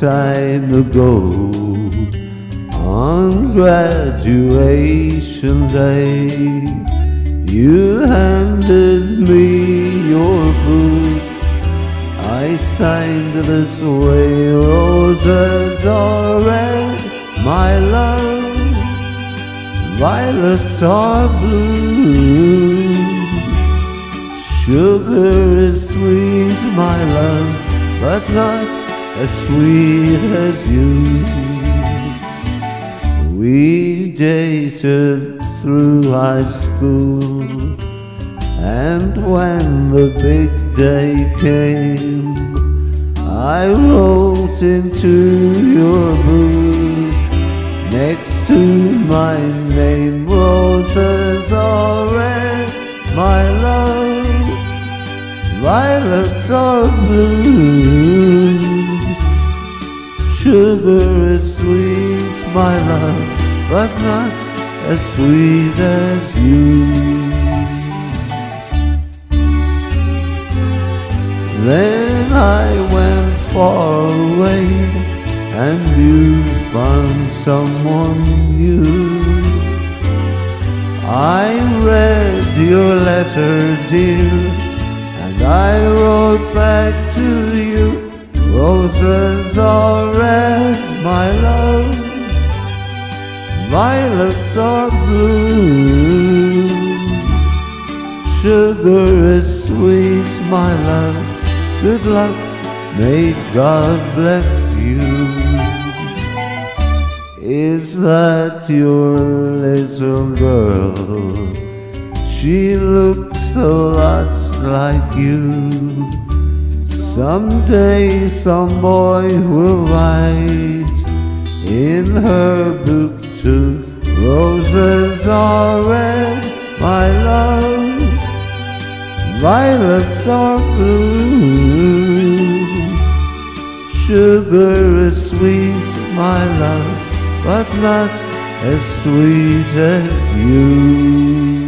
time ago on graduation day. You handed me your book. I signed this way. Roses are red, my love. Violets are blue. Sugar is sweet, my love, but not as sweet as you. We dated through high school, and when the big day came, I wrote into your violets are blue. Sugar is sweet, my love, but not as sweet as you. Then I went far away, and you found someone new. I read your letter, dear, Roses are red, my love. Violets are blue. Sugar is sweet, my love. Good luck, may God bless you. Is that your little girl? She looks a lot like you. Someday some boy will write in her book too. Roses are red, my love. Violets are blue. Sugar is sweet, my love, but not as sweet as you.